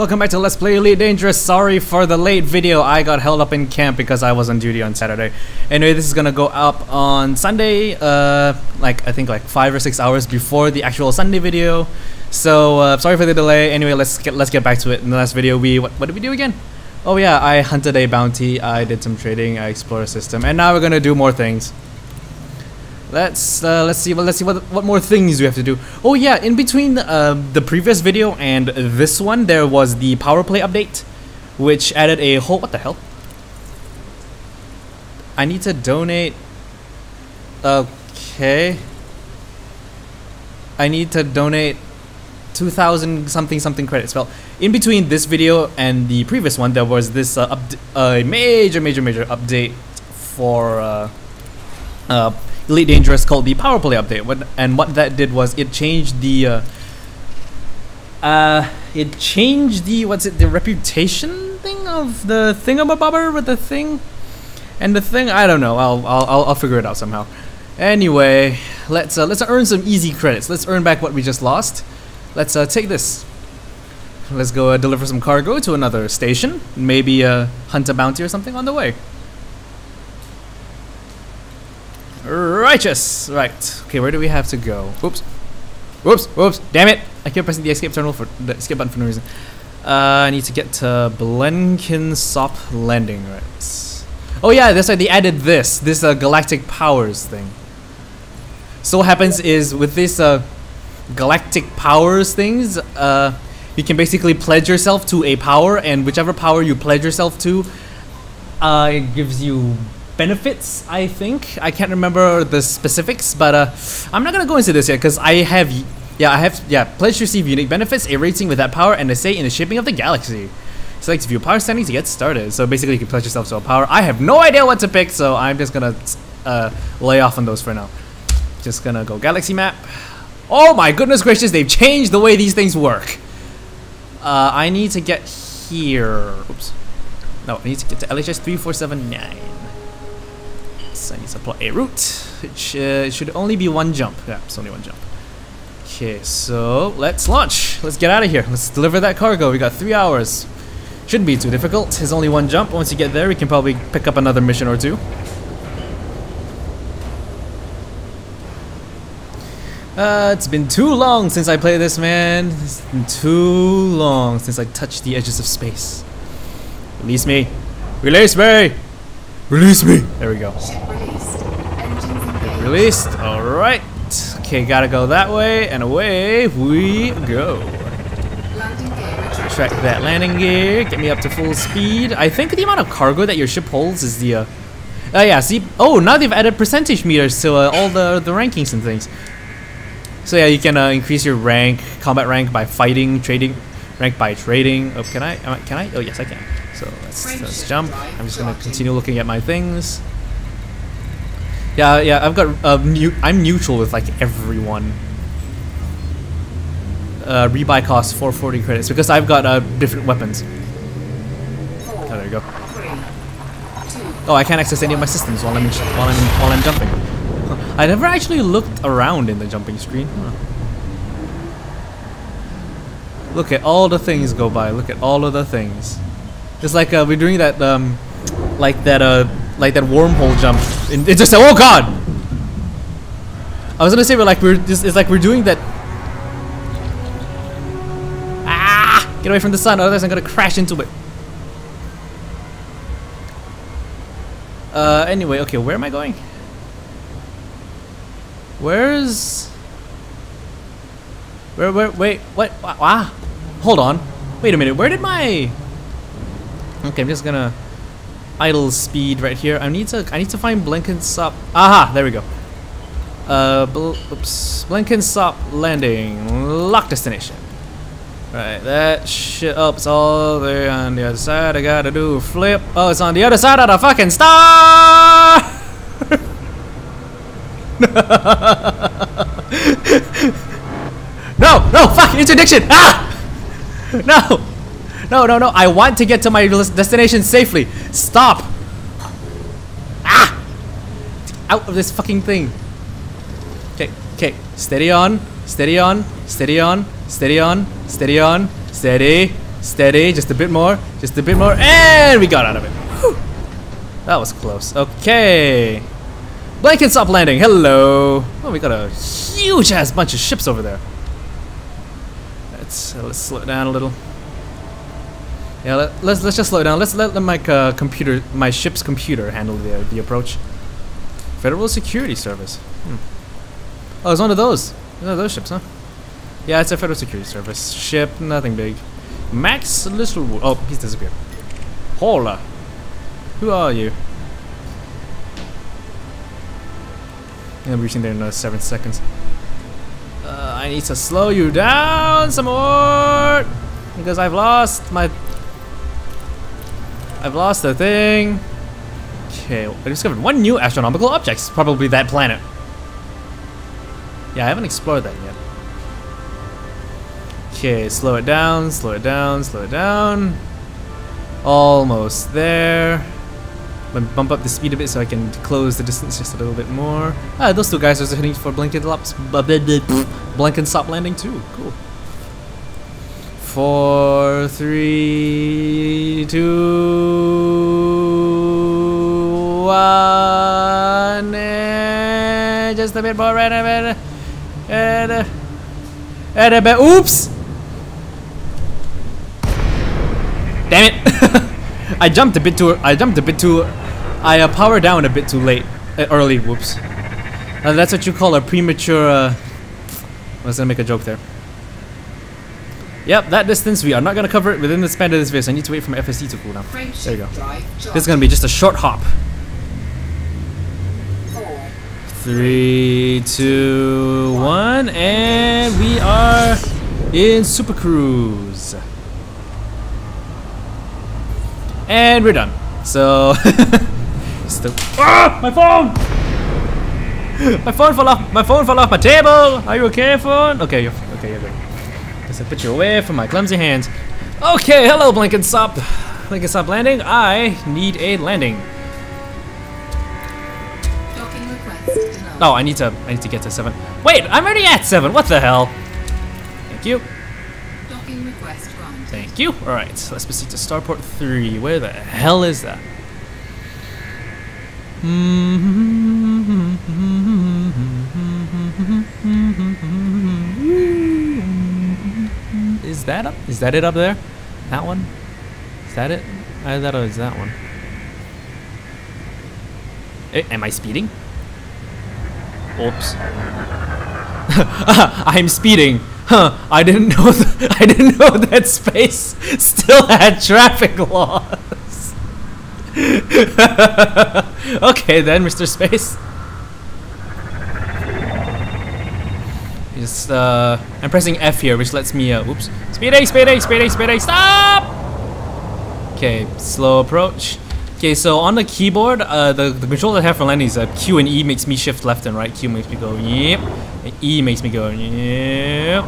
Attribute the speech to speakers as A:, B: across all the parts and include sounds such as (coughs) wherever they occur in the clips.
A: Welcome back to Let's Play Elite Dangerous. Sorry for the late video. I got held up in camp because I was on duty on Saturday. Anyway, this is gonna go up on Sunday, uh, like I think like five or six hours before the actual Sunday video. So uh, sorry for the delay. Anyway, let's get let's get back to it. In the last video, we what, what did we do again? Oh yeah, I hunted a bounty. I did some trading. I explored a system, and now we're gonna do more things. Let's uh, let's see. Well, let's see what what more things we have to do. Oh yeah, in between uh, the previous video and this one, there was the power play update, which added a whole. What the hell? I need to donate. Okay. I need to donate 2000 something something credits. Well, in between this video and the previous one, there was this uh, a major major major update for uh, uh, Elite Dangerous called the Power Play update. What and what that did was it changed the uh, uh it changed the what's it the reputation thing of the thingamabobber with the thing and the thing I don't know. I'll I'll I'll figure it out somehow. Anyway, let's uh, let's earn some easy credits. Let's earn back what we just lost. Let's uh, take this. Let's go uh, deliver some cargo to another station. Maybe uh, hunt a bounty or something on the way. Righteous! Right. Okay, where do we have to go? Whoops. Whoops, whoops. Damn it! I kept pressing the escape terminal for the escape button for no reason. Uh, I need to get to Blenkinsop Landing, right? Oh yeah, that's why they added this. This uh, Galactic Powers thing. So what happens is with this uh, Galactic Powers things, uh, you can basically pledge yourself to a power, and whichever power you pledge yourself to, uh, it gives you benefits, I think. I can't remember the specifics, but uh, I'm not gonna go into this yet because I have, yeah, I have, yeah, pledge to receive unique benefits, a rating with that power, and a say in the shaping of the galaxy. Select view power standing to get started. So basically, you can pledge yourself to a power. I have no idea what to pick, so I'm just gonna uh, lay off on those for now. Just gonna go galaxy map. Oh my goodness gracious, they've changed the way these things work. Uh, I need to get here. Oops. No, I need to get to LHS 3479. I need to plot a route. Which uh, it should only be one jump. Yeah, it's only one jump. Okay, so let's launch. Let's get out of here. Let's deliver that cargo. We got three hours. Shouldn't be too difficult. It's only one jump. Once you get there, we can probably pick up another mission or two. Uh, it's been too long since I played this, man. It's been too long since I touched the edges of space. Release me. Release me! Release me! There we go. Released. Alright. Okay, gotta go that way, and away we go. Track that landing gear, get me up to full speed. I think the amount of cargo that your ship holds is the, uh... Oh yeah, see, oh, now they've added percentage meters to uh, all the, the rankings and things. So yeah, you can uh, increase your rank, combat rank by fighting, trading, rank by trading. Oh, can I, can I? Oh yes, I can. So let's, let's jump. I'm just gonna continue looking at my things. Yeah, yeah, I've got uh, new. I'm neutral with like everyone. Uh, rebuy cost 440 credits because I've got uh, different weapons. Oh, there you go. Oh, I can't access any of my systems while I'm while I'm while I'm jumping. I never actually looked around in the jumping screen. Huh. Look at all the things go by. Look at all of the things. It's like uh, we're doing that, um, like that, uh, like that wormhole jump. It just oh god! I was gonna say we're like we're just it's like we're doing that. Ah! Get away from the sun, otherwise I'm gonna crash into it. Uh, anyway, okay, where am I going? Where's? Where? Where? Wait, what? Ah! Hold on. Wait a minute. Where did my? Okay, I'm just gonna idle speed right here. I need to I need to find Blenkinsop. Aha, there we go. Uh, bl oops, Blenkinsop landing, lock destination. Right, that shit up. It's all there on the other side. I gotta do a flip. Oh, it's on the other side of the fucking star. (laughs) no, no, fuck interdiction. Ah, no. No, no, no. I want to get to my destination safely. Stop. Ah! Out of this fucking thing. Okay, okay. Steady on. Steady on. Steady on. Steady on. Steady on. Steady. Steady, just a bit more, just a bit more, and we got out of it. Whew. That was close. Okay. Blanket stop landing. Hello. Oh, we got a huge ass bunch of ships over there. Let's uh, let's slow it down a little. Yeah, let, let's let's just slow down. Let's let, let my uh, computer, my ship's computer, handle the the approach. Federal Security Service. Hmm. Oh, it's one of those. One of those ships, huh? Yeah, it's a Federal Security Service ship. Nothing big. Max Little. Oh, he's disappeared. Hola. Who are you? I'm reaching there in another seven seconds. Uh, I need to slow you down some more because I've lost my. I've lost the thing. Okay, I discovered one new astronomical object. It's probably that planet. Yeah, I haven't explored that yet. Okay, slow it down, slow it down, slow it down. Almost there. I'm gonna Bump up the speed a bit so I can close the distance just a little bit more. Ah, those two guys are heading for stop landing too. Cool. Four, three, two, one, and just a bit more, and a bit, and a, and a bit. Oops! Damn it! (laughs) I jumped a bit too. I jumped a bit too. I uh, powered down a bit too late, uh, early. Whoops. Uh, that's what you call a premature. Uh, I was gonna make a joke there. Yep, that distance we are not gonna cover it within the span of this video. So I need to wait for my FSD to cool down. There you go. This is gonna be just a short hop. Three, two, one, and we are in Super Cruise. And we're done. So, (laughs) still. Ah! My phone! My phone fell off. My phone fell off my table. Are you okay, phone? Okay, you're okay. You're good. Just put you away from my clumsy hands. Okay, hello, Blankensop. Blankensop landing. I need a landing. Oh, I need to. I need to get to seven. Wait, I'm already at seven. What the hell? Thank you. Thank you. All right, so let's proceed to Starport three. Where the hell is that? Mm-hmm. (laughs) Is that up? Is that it up there? That one? Is that it? I thought it was that one. Eh, am I speeding? Oops. (laughs) I'm speeding. Huh, I didn't know (laughs) I didn't know that space still had traffic laws. (laughs) okay then, Mr. Space. Just uh I'm pressing F here, which lets me uh whoops. Speed A, speed A, speed A, speed A, stop! Okay, slow approach. Okay, so on the keyboard, uh, the, the control I have for landing is uh, Q and E makes me shift left and right. Q makes me go yep. And E makes me go yep.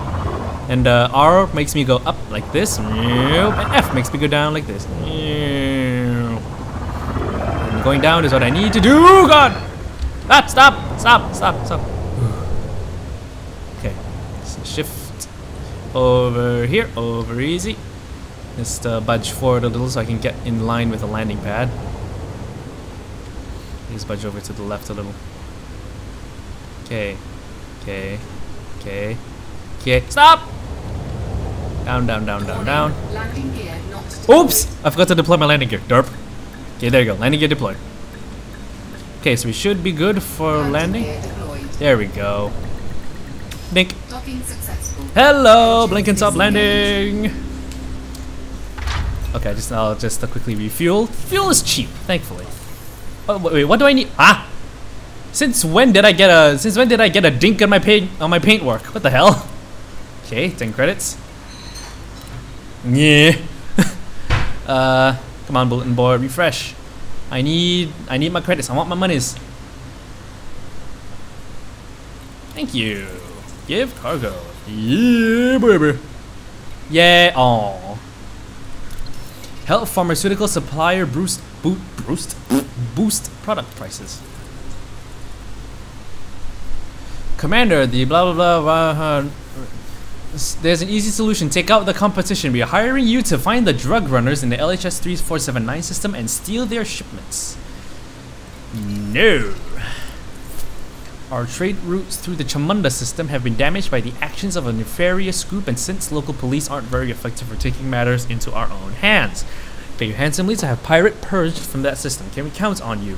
A: And uh, R makes me go up like this. Yep. And F makes me go down like this. Yep. And going down is what I need to do. God! Ah, stop! Stop! Stop! Stop! Okay. So shift over here. Over easy. Just uh, budge forward a little so I can get in line with the landing pad. Just budge over to the left a little. Okay. Okay. Okay. Okay. Stop! Down, down, down, down, down. Oops! I forgot to deploy my landing gear. Derp. Okay, there you go. Landing gear deployed. Okay, so we should be good for landing. There we go. Dink. Hello! Blinking stop landing! Okay, just I'll just quickly refuel. Fuel is cheap, thankfully. Oh wait, what do I need? Ah! Since when did I get a since when did I get a dink on my paint on my paint work? What the hell? Okay, 10 credits. Yeah. (laughs) uh come on bulletin board, refresh. I need I need my credits. I want my monies. Thank you. Give cargo. Yeah, baby. Yeah. Oh. Help pharmaceutical supplier boost boot boost boost product prices. Commander, the blah blah blah. S- There's an easy solution. Take out the competition. We are hiring you to find the drug runners in the LHS 3479 system and steal their shipments. No. Our trade routes through the Chamunda system have been damaged by the actions of a nefarious group, and since local police aren't very effective for taking matters into our own hands, pay you handsomely to have pirate purged from that system. Can we count on you?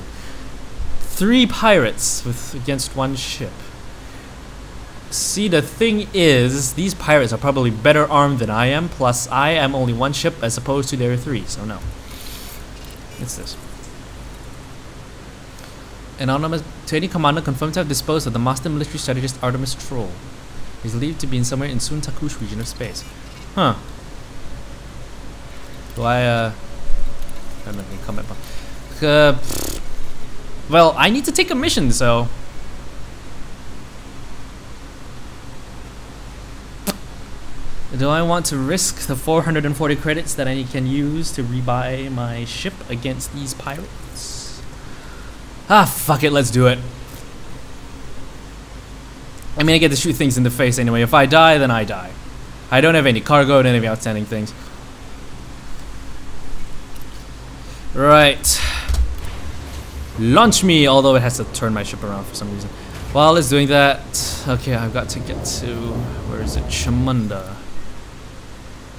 A: Three pirates with against one ship. See, the thing is, these pirates are probably better armed than I am. Plus, I am only one ship as opposed to their three. So no. It's this. Anonymous to any commander confirmed to have disposed of the master military strategist Artemis Troll. He's believed to be in somewhere in Sun Takush region of space. Huh. Do I uh I don't know any comment box. Uh, well, I need to take a mission, so Do I want to risk the 440 credits that I can use to rebuy my ship against these pirates? Ah, fuck it, let's do it. I mean, I get to shoot things in the face anyway. If I die, then I die. I don't have any cargo and any outstanding things. Right. Launch me, although it has to turn my ship around for some reason. While it's doing that, okay, I've got to get to, where is it? Chamunda.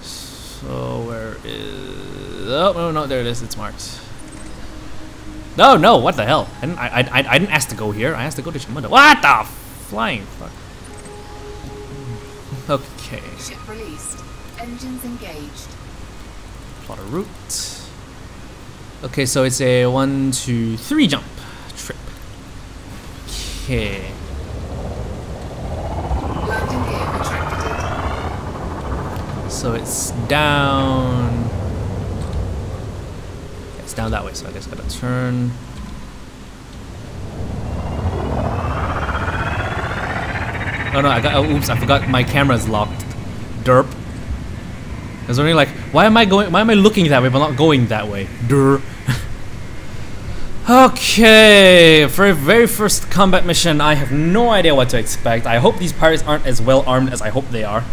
A: So where is? Oh no no there it is. It's marked. No no what the hell? I didn't I I, I didn't ask to go here. I asked to go to Chamunda. What the flying fuck? Okay.
B: Ship released. Engines engaged.
A: Plot a route. Okay, so it's a one, two, three jump trip. Okay.
B: Landing gear retracted.
A: So it's down. Down that way, so I guess I gotta turn. Oh no, I got. Oh, oops, I forgot my camera's locked. Derp. I was wondering, like, why am I going? Why am I looking that way but not going that way? Derp. (laughs) okay, for very first combat mission, I have no idea what to expect. I hope these pirates aren't as well armed as I hope they are.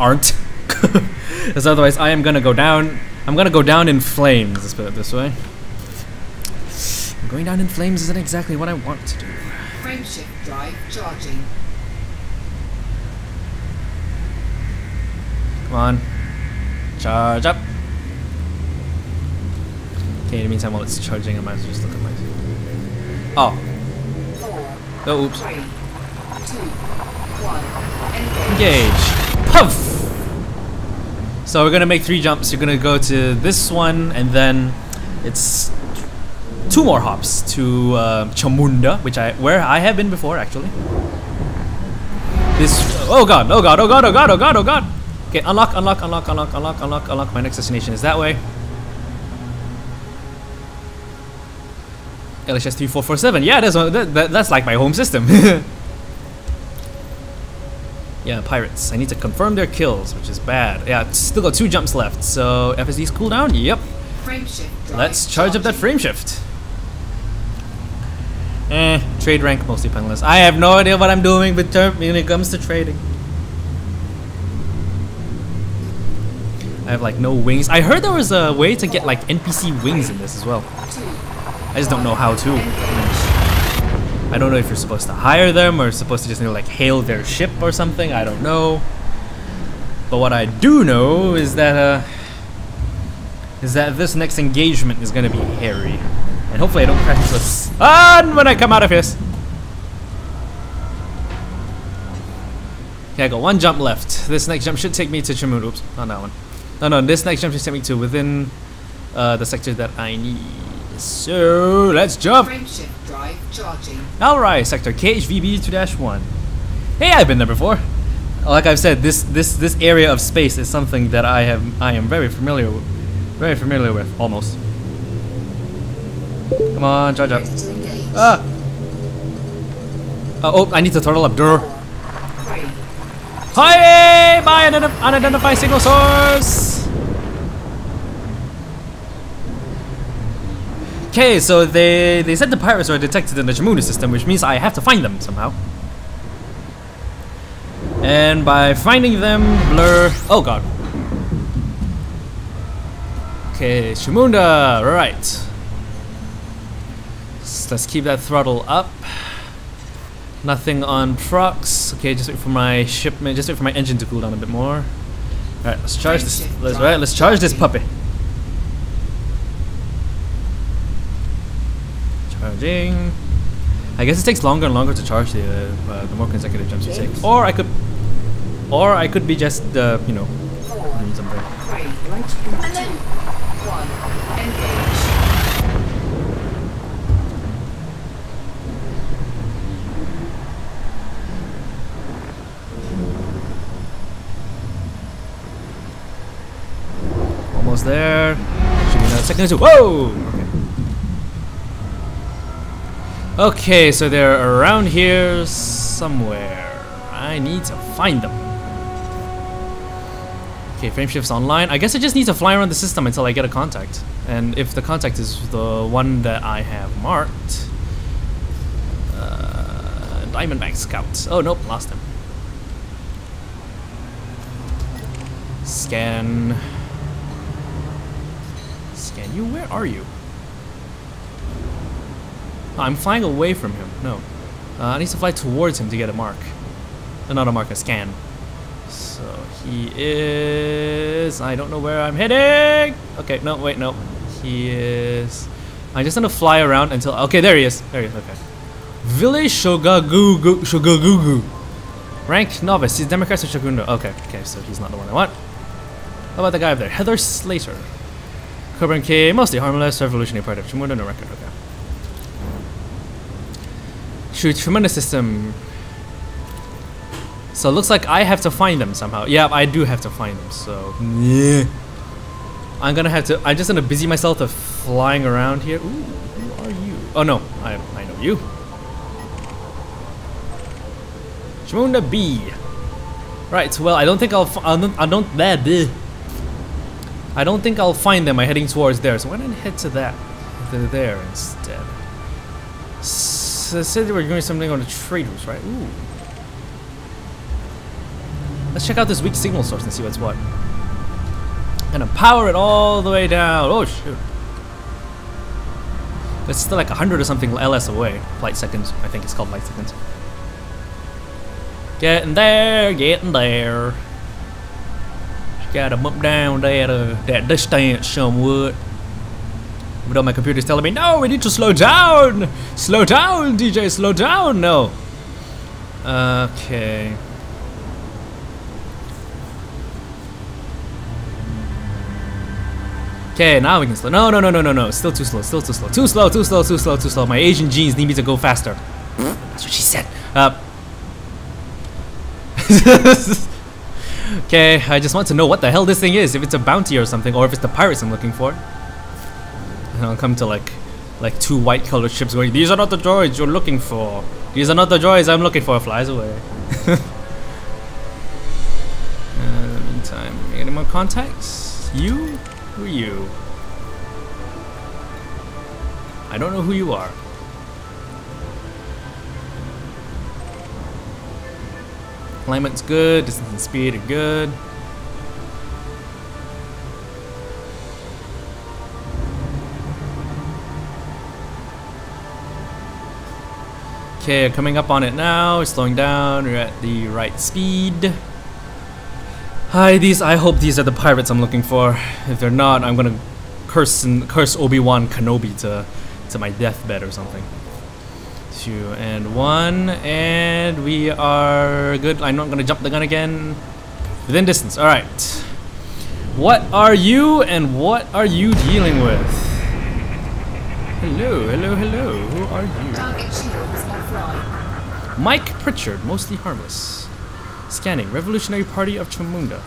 A: Aren't. (laughs) Because otherwise, I am gonna go down. I'm gonna go down in flames. Let's put it this way. Going down in flames isn't exactly what I want to do.
B: Frameshift drive charging.
A: Come on. Charge up. Okay, in the meantime, while it's charging, I might as well just look at my. Oh.
B: Four,
A: Oh, oops.
B: three, two, one. Engage.
A: Engage. Puff! So we're gonna make three jumps. You're gonna go to this one, and then it's two more hops to uh, Chamunda, which I where I have been before actually. This oh god, oh god, oh god, oh god, oh god, oh god. Okay, unlock, unlock, unlock, unlock, unlock, unlock, unlock. My next destination is that way. LHS 3447. Yeah, that's, that, that, that's like my home system. (laughs) Yeah, pirates. I need to confirm their kills, which is bad. Yeah, still got two jumps left. So FSD's cooldown. Yep.
B: Frameshift
A: Let's charge up that
B: charging.
A: frame shift. Eh, trade rank mostly penless. I have no idea what I'm doing with term when it comes to trading. I have like no wings. I heard there was a way to get like NPC wings in this as well. I just don't know how to. I don't know if you're supposed to hire them or supposed to just you know, like hail their ship or something. I don't know. But what I do know is that uh, is that this next engagement is gonna be hairy, and hopefully I don't crash into a sun when I come out of this. Okay, I got one jump left. This next jump should take me to Chamunda. Oops, not that one. No, no, this next jump should take me to within uh, the sector that I need. So let's jump.
B: Drive charging.
A: Alright, sector KHVB 2-1. Hey, I've been there before. Like I've said, this this this area of space is something that I have I am very familiar with, very familiar with almost. Come on, charge up.
B: Ready to engage.
A: Ah. Uh, oh, I need to throttle up. Dur.
B: Four,
A: Hi, unidentif- unidentified signal source. Okay, so they they said the pirates were detected in the Chamunda system, which means I have to find them somehow. And by finding them, blur. Oh god. Okay, Chamunda, right. S- Let's keep that throttle up. Nothing on procs. Okay, just wait for my shipment. Just wait for my engine to cool down a bit more. All right, let's charge this. Let's right. Let's charge this puppy. Charging. I guess it takes longer and longer to charge the uh, the more consecutive jumps you take. Or I could, or I could be just uh, you know doing something.
B: three, two, one. Engage.
A: Almost there. Should be another second or two. Whoa! Okay. So they're around here somewhere. I need to find them. Okay, frameshift's online. I guess I just need to fly around the system until I get a contact. And if the contact is the one that I have marked. Uh, Diamondback Scout. Oh, nope, lost him. Scan. Scan you? Where are you? I'm flying away from him. No. Uh, I need to fly towards him to get a mark. Uh, not a mark, a scan. So he is. I don't know where I'm heading. Okay, no, wait, no. He is. I'm just gonna fly around until. Okay, there he is. There he is. Okay. Village Shogagugu. Shogagugu. Rank novice. He's Democrats or Shakundo. Okay, okay, so he's not the one I want. How about the guy up there? Heather Slater. Cobra and K, mostly harmless, revolutionary part of Chamunda, no record, okay. Shoot, Tremendous System. So it looks like I have to find them somehow. Yeah, I do have to find them, so. Yeah. I'm gonna have to. I'm just gonna busy myself of flying around here. Ooh, who are you? Oh no, I, I know you. Chamunda B. Right, well, I don't think I'll. I don't. I don't. Blah. I don't think I'll find them by heading towards there. So why don't I head to that? To there instead. S- it said they were doing something on the trade routes, right? Ooh. Let's check out this weak signal source and see what's what. Gonna power it all the way down. Oh shoot. It's still like 100 or something LS away. Flight seconds. I think it's called flight seconds. Getting there, getting there. Gotta bump down that, uh, that distance somewhat. But all my computer's telling me, no, we need to slow down! Slow down, DJ, slow down! No. Okay. Okay, now we can slow. No, no, no, no, no, no. Still too slow. Still too slow. Too slow. Too slow. Too slow. Too slow. My Asian genes need me to go faster. That's what she said. Uh. (laughs) okay, I just want to know what the hell this thing is. If it's a bounty or something, or if it's the pirates I'm looking for. And I'll come to like, like two white-colored ships going. These are not the droids you're looking for. These are not the droids I'm looking for. Flies away. (laughs) Uh, in the meantime, any more contacts? You? Who are you? I don't know who you are. Climate's good, distance and speed are good. Okay, coming up on it now, We're slowing down, we're at the right speed. Hi, these. I hope these are the pirates I'm looking for. If they're not, I'm gonna curse and curse Obi Wan Kenobi to to my deathbed or something. Two and one, and we are good. I'm not gonna jump the gun again. Within distance. All right. What are you, and what are you dealing with? Hello, hello, hello. Who are you? Mike Pritchard, mostly harmless. Scanning, Revolutionary Party of Chamunda.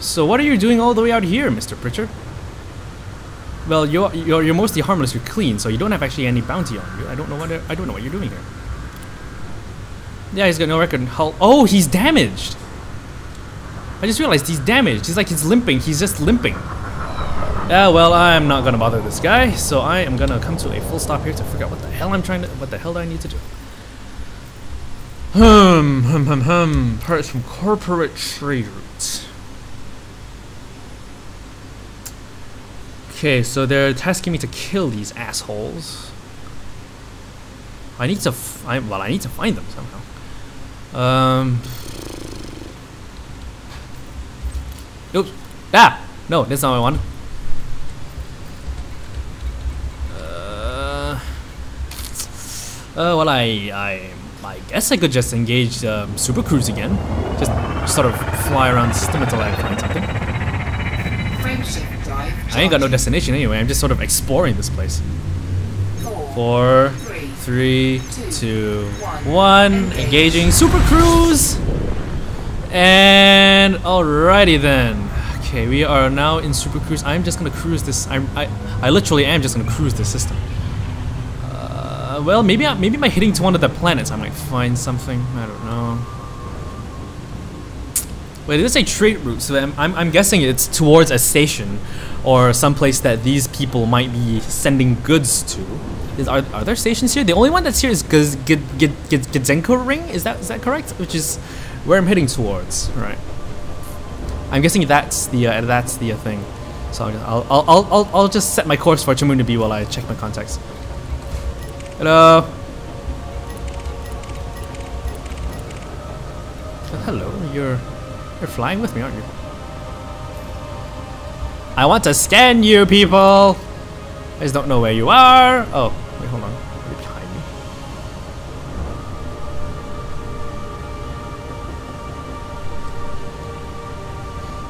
A: So what are you doing all the way out here, Mr. Pritchard? Well, you're, you're, you're mostly harmless, you're clean, so you don't have actually any bounty on you. I don't know what I don't know what you're doing here. Yeah, he's got no record. Hull. Oh, he's damaged. I just realized he's damaged. He's like he's limping. He's just limping. Yeah, well, I'm not gonna bother this guy, so I am gonna come to a full stop here to figure out what the hell I'm trying to, what the hell do I need to do. Hmm, hum, hum, hum. Parts from corporate trade routes. Okay, so they're tasking me to kill these assholes. I need to. Well, I need to find them somehow. Um. Oops. Ah! No, that's not what I wanted. Uh, well, I, I, I guess I could just engage um, Super Cruise again. Just sort of fly around the system until I find something. I ain't got no destination anyway. I'm just sort of exploring this place.
B: Four. Three.
A: three, two, one. Engaging Super Cruise. And alrighty then. Okay, we are now in Super Cruise. I'm just gonna cruise this. I'm, I, I literally am just gonna cruise this system. Uh, well, maybe I, maybe by hitting to one of the planets, I might find something. I don't know. Wait, it does say trade route, so I'm, I'm, I'm guessing it's towards a station or someplace that these people might be sending goods to. Is, are, are there stations here? The only one that's here is Gaz- Ring. Is that is that correct? Which is where I'm heading towards. Right. I'm guessing that's the uh, that's the uh, thing. So I'll, I'll, I'll, I'll, just set my course for be while I check my contacts. Hello. Hello. You're you're flying with me, aren't you? I want to scan you, people. I just don't know where you are. Oh, wait, hold on. You're behind me.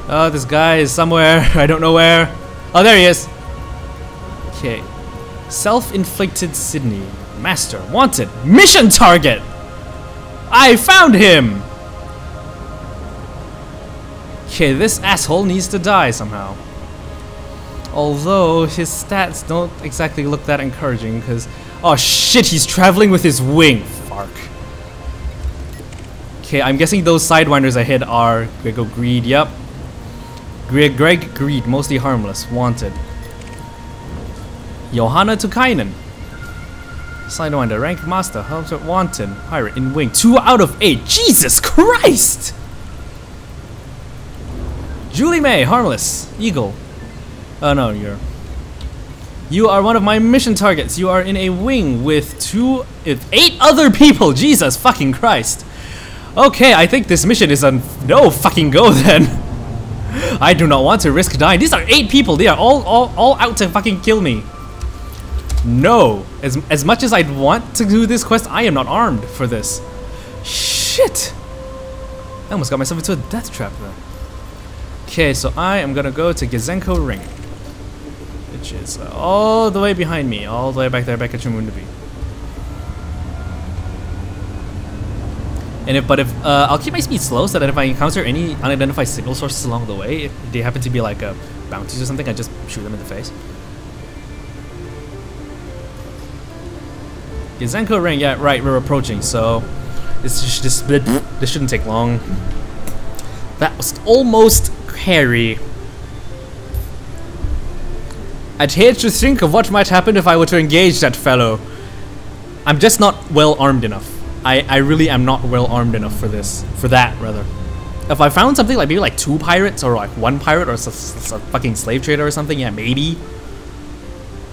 A: Oh, this guy is somewhere. (laughs) I don't know where. Oh, there he is. Okay. Self-inflicted Sydney. Master. Wanted. Mission target. I found him. Okay, this asshole needs to die somehow. Although his stats don't exactly look that encouraging because oh shit, he's traveling with his wing. Fark. Okay, I'm guessing those sidewinders I hit are Grego Greed. Yep. Greg, Greg Greed, mostly harmless. Wanted. Johanna Tukainen. Sidewinder, rank master, helps with wanted, pirate in wing. Two out of eight. Jesus Christ! Julie May, harmless, eagle. Oh no, you're. You are one of my mission targets. You are in a wing with two, eight other people. Jesus fucking Christ. Okay, I think this mission is on no fucking go (laughs) then. I do not want to risk dying. These are eight people. They are all, all, all out to fucking kill me. No. As, as much as I'd want to do this quest, I am not armed for this. Shit. I almost got myself into a death trap there. Okay, so I am gonna go to Gizenko Ring. Which is uh, all the way behind me. All the way back there, back at Chamundabi. And if, but if, uh, I'll keep my speed slow so that if I encounter any unidentified signal sources along the way, if they happen to be like uh, bounties or something, I just shoot them in the face. Gizenko Ring, yeah, right, we're approaching, so this, sh- this, this shouldn't take long. That was almost hairy. I'd hate to think of what might happen if I were to engage that fellow. I'm just not well armed enough. I, I really am not well armed enough for this. For that, rather. If I found something like maybe like two pirates or like one pirate or a fucking slave trader or something, yeah, maybe.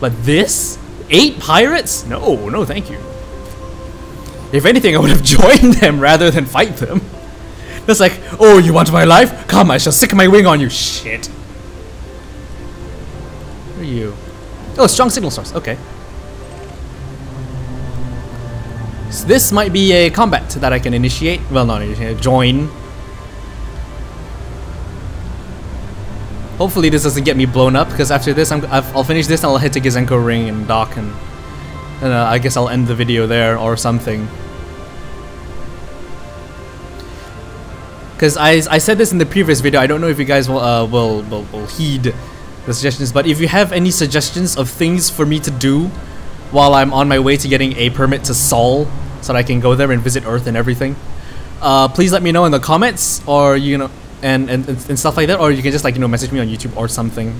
A: But this? Eight pirates? No, no thank you. If anything, I would have (laughs) joined them rather than fight them. That's like, oh, you want my life? Come, I shall stick my wing on you. Shit. Who are you? Oh, strong signal source. Okay. So this might be a combat that I can initiate. Well, not initiate, join. Hopefully this doesn't get me blown up, because after this, I'm, I've, I'll finish this and I'll head to Gizenko Ring and dock, and, and uh, I guess I'll end the video there or something. Because I, I said this in the previous video, I don't know if you guys will, uh, will, will, will heed the suggestions, but if you have any suggestions of things for me to do while I'm on my way to getting a permit to Sol, so that I can go there and visit Earth and everything, uh, please let me know in the comments, or, you know, and, and, and stuff like that, or you can just, like, you know, message me on YouTube or something,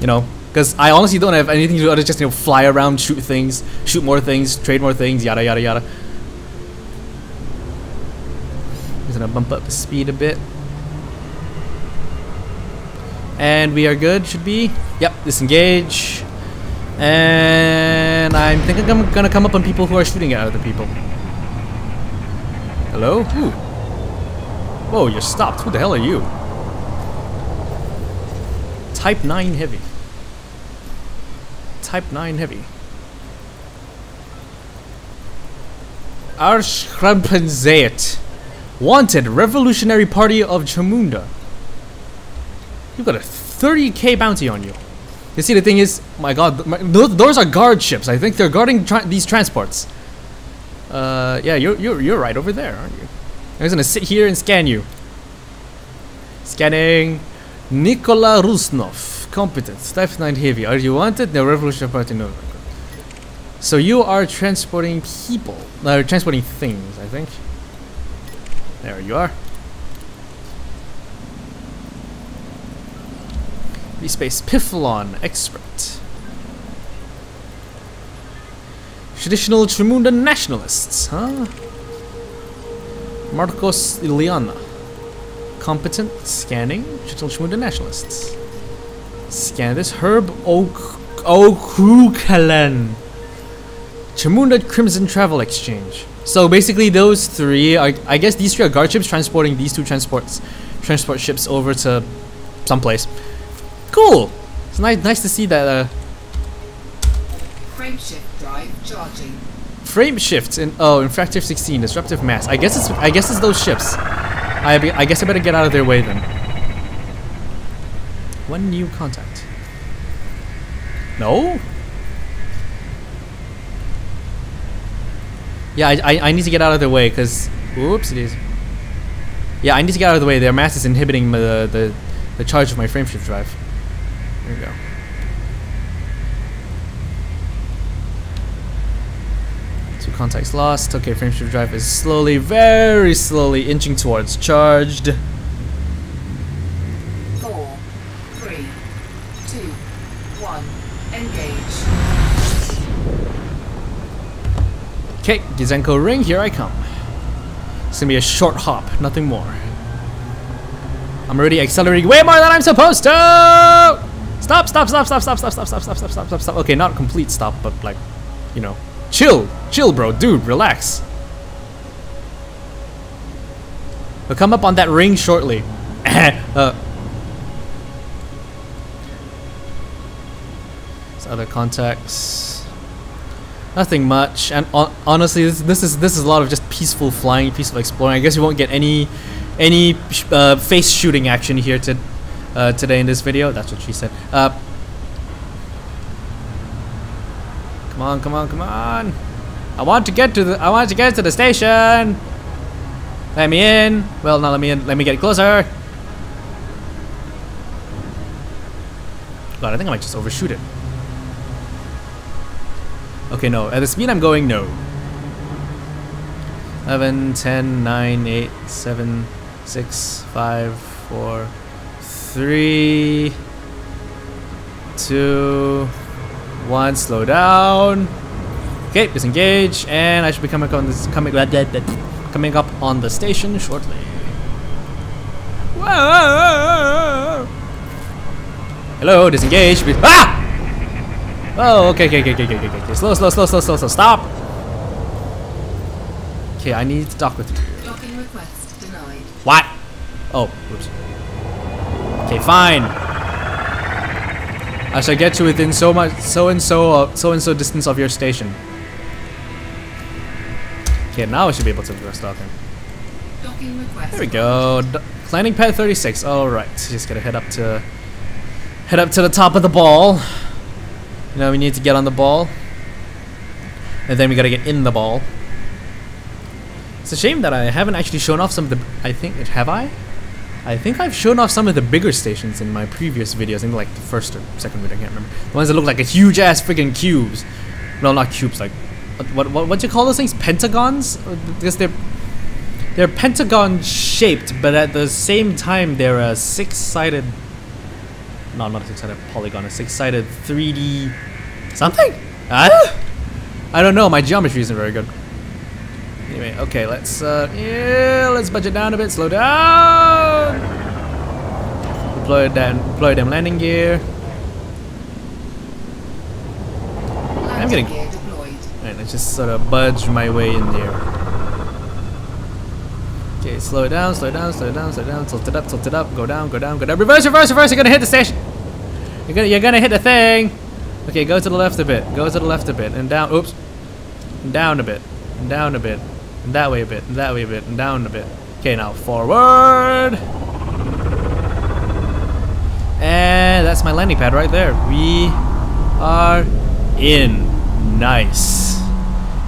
A: you know, because I honestly don't have anything to do other just, you know, fly around, shoot things, shoot more things, trade more things, yada, yada, yada. Just gonna bump up the speed a bit. And we are good, should be. Yep, disengage. And I'm thinking I'm gonna come up on people who are shooting at other people. Hello? Who? Whoa, you're stopped. Who the hell are you? Type 9 heavy. Type 9 heavy. Arshrampenzayat. Wanted, Revolutionary Party of Chamunda. You've got a 30k bounty on you. You see, the thing is, my god, my, those, those are guard ships. I think they're guarding tra these transports. Uh, yeah, you're, you're, you're right over there, aren't you? I'm just gonna sit here and scan you. Scanning. Nikola Rusnov. Competent. Type 9 heavy. Are you wanted? No, Revolutionary Party, no. So you are transporting people. No, transporting things, I think. There you are. V-Space Pifflon Expert. Traditional Trimunda nationalists, huh? Marcos Iliana. Competent scanning Trimunda nationalists. Scan this Herb Oak Okukalan. Chamunda Crimson Travel Exchange. So basically those three are I guess these three are guard ships transporting these two transports transport ships over to someplace. Cool. It's nice nice to see that uh,
B: Frameshift drive charging.
A: Frame shift in oh infractive 16 disruptive mass. I guess it's I guess it's those ships. I I guess I better get out of their way then. One new contact. No? Yeah, I, I, I need to get out of their way because oops it is. Yeah, I need to get out of the way. Their mass is inhibiting the the, the charge of my frameshift drive. There we go. Contacts lost. Okay, frameshift drive is slowly, very slowly inching towards charged.
B: Four, three, two, one. Engage.
A: Okay, Gizenko ring, here I come. It's gonna be a short hop, nothing more. I'm already accelerating way more than I'm supposed to! Stop, stop, stop, stop, stop, stop, stop, stop, stop, stop, stop, stop, stop. Okay, not complete stop, but like, you know, chill, chill, bro, dude, relax. We'll come up on that ring shortly. (coughs) uh, other contacts. Nothing much, and hon- honestly, this, this is this is a lot of just peaceful flying, peaceful exploring. I guess you won't get any any uh, face shooting action here to, uh, today in this video. That's what she said. Uh, come on, come on, come on! I want to get to the I want to get to the station. Let me in. Well, not let me in. Let me get closer. God, I think I might just overshoot it. Okay, no. At the speed I'm going, no. 11, 10, 9, 8, 7, 6, 5, 4, 3, 2, 1. Slow down. Okay, disengage, and I should be coming on this coming coming up on the station shortly. Whoa! Hello, disengage. Ah! Oh, okay, okay, okay, okay, okay, okay, okay. Slow, slow, slow, slow, slow, slow. Stop. Okay, I need to dock with you.
B: Docking request denied.
A: What? Oh, oops. Okay, fine. I shall get you within so much, so and so, uh, so and so distance of your station. Okay, now I should be able to dock him. There we go. D landing pad 36. All right, just gotta head up to, head up to the top of the ball. You know, we need to get on the ball, and then we gotta get in the ball. It's a shame that I haven't actually shown off some of the. I think have I? I think I've shown off some of the bigger stations in my previous videos. I think like the first or second video. I can't remember. The ones that look like a huge ass freaking cubes. No, not cubes. Like what what what do you call those things? Pentagons? Uh, Because they're they're pentagon shaped, but at the same time they're a six-sided. No, not a six-sided polygon. A six-sided 3D something. I I don't know. My geometry isn't very good. Anyway, okay, let's uh, yeah, let's budget down a bit. Slow down. Deploy them, deploy them landing gear.
B: Landing
A: getting-
B: gear deployed.
A: Alright, let's just sort of budge my way in there. Okay, slow it down, slow it down, slow it down, slow it down, tilt it up, tilt it up, go down, go down, go down. Reverse, reverse, reverse, you're gonna hit the station! You're gonna you're gonna hit the thing! Okay, go to the left a bit, go to the left a bit, and down oops. Down a bit, down a bit, that way a bit, that way a bit, and down a bit. Okay, now forward! And that's my landing pad right there. We are in. Nice.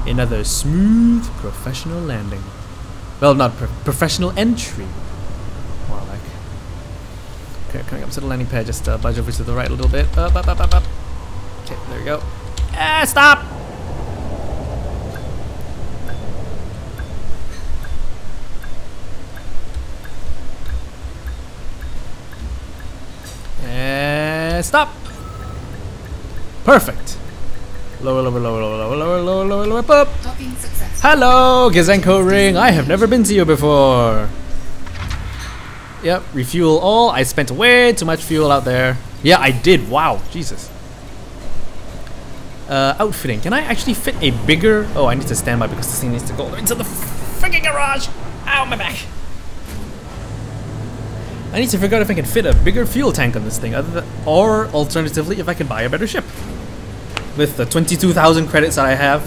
A: Another smooth professional landing. Well, not pro professional entry. More like. Okay, coming up to the landing pad, just uh, budge over to the right a little bit. Up, up, up, up, up. Okay, there we go. Ah, stop! stop. Perfect. Lower, lower, lower, lower, lower, lower, lower, lower, up. Hello, Gazenko ring. I have never been to you before. Yep, refuel all. I spent way too much fuel out there. Yeah, I did. Wow, Jesus. Uh, outfitting. Can I actually fit a bigger... Oh, I need to stand by because this thing needs to go into the freaking garage. Ow, my back. I need to figure out if I can fit a bigger fuel tank on this thing, than, or alternatively, if I can buy a better ship. With the 22,000 credits that I have,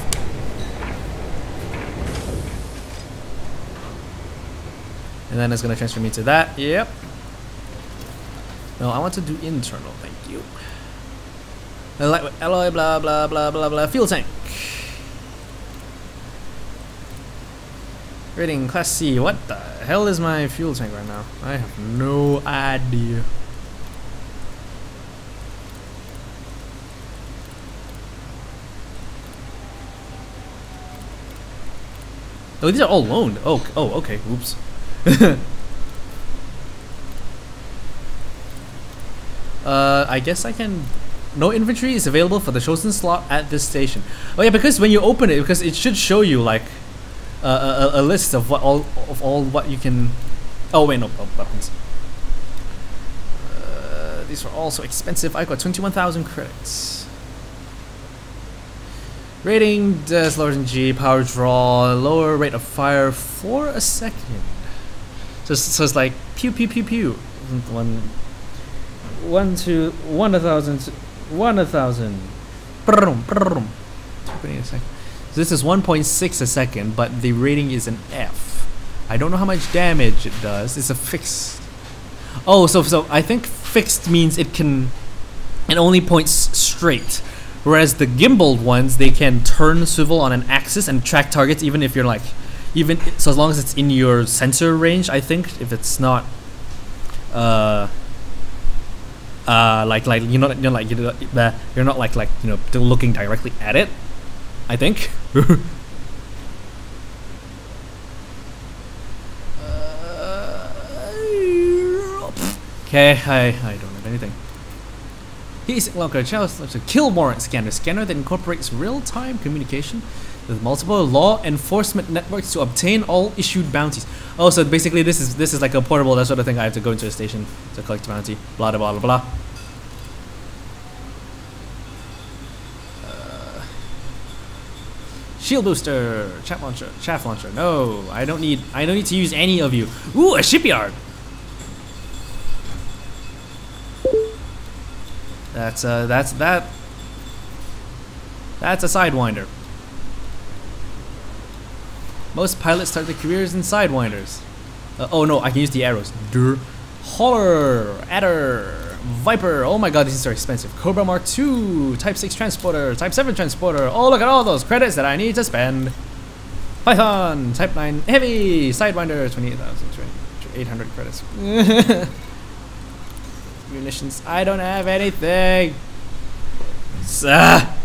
A: And then it's gonna transfer me to that. Yep. No, I want to do internal, thank you. Alloy, blah blah blah blah blah. Fuel tank. Rating class C. What the hell is my fuel tank right now? I have no idea. Oh, these are all loaned. Oh, oh, okay. Oops. (laughs) uh, I guess I can. No inventory is available for the chosen slot at this station. Oh yeah, because when you open it, because it should show you like a, a list of what all of all what you can. Oh wait, no oh, weapons. Uh, these are also expensive. I got twenty-one thousand credits. Rating does lower than G. Power draw, lower rate of fire for a second. So, so it's like pew pew pew pew. One, one to one a thousand, one a thousand. Brum, brum. Wait a second. So this is 1.6 a second, but the rating is an F. I don't know how much damage it does. It's a fixed. Oh, so so I think fixed means it can, it only points straight. Whereas the gimbaled ones, they can turn swivel on an axis and track targets, even if you're like, even so as long as it's in your sensor range. I think if it's not, uh, uh, like like you're not you're like you're, not- you're not like like you know looking directly at it. I think. (laughs) Okay, I, I don't have anything. He's local challenge a kill warrant scanner, scanner that incorporates real-time communication with multiple law enforcement networks to obtain all issued bounties. Oh, so basically this is this is like a portable that sort of thing. I have to go into a station to collect bounty. Blah blah blah blah. Shield booster, chaff launcher, chaff launcher. No, I don't need. I don't need to use any of you. Ooh, a shipyard. That's uh, that's that. That's a sidewinder. Most pilots start their careers in sidewinders. Uh, oh no, I can use the arrows. Dur, Hauler, Adder, Viper. Oh my god, these are expensive. Cobra Mark II, Type 6 transporter, Type 7 transporter. Oh, look at all those credits that I need to spend. Python, Type 9 Heavy, Sidewinder, 28,000, 800 credits. (laughs) Munitions. I don't have anything. Ah,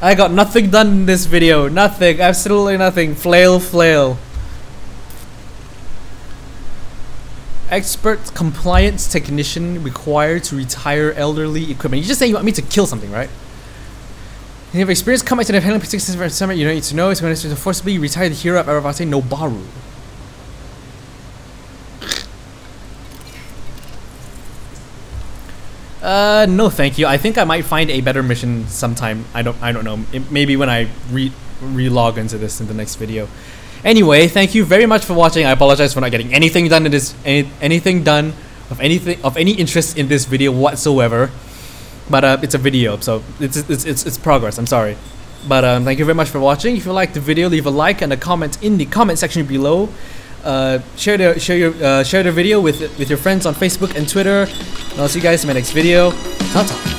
A: I got nothing done in this video. Nothing. Absolutely nothing. Flail, flail. Expert compliance technician required to retire elderly equipment. You just say you want me to kill something, right? You have experience combat to the handling particular for summer, you don't need to know It's it's to forcibly retire the hero of Aravate Nobaru. Uh, no, thank you. I think I might find a better mission sometime. I don't, I don't know. It, maybe when I re re-log into this in the next video. Anyway, thank you very much for watching. I apologize for not getting anything done in this, any, anything done of anything of any interest in this video whatsoever. But uh, it's a video, so it's it's it's, it's progress. I'm sorry. But um, thank you very much for watching. If you liked the video, leave a like and a comment in the comment section below. Uh, share the share your uh, share the video with with your friends on Facebook and Twitter. And I'll see you guys in my next video. Ta ta.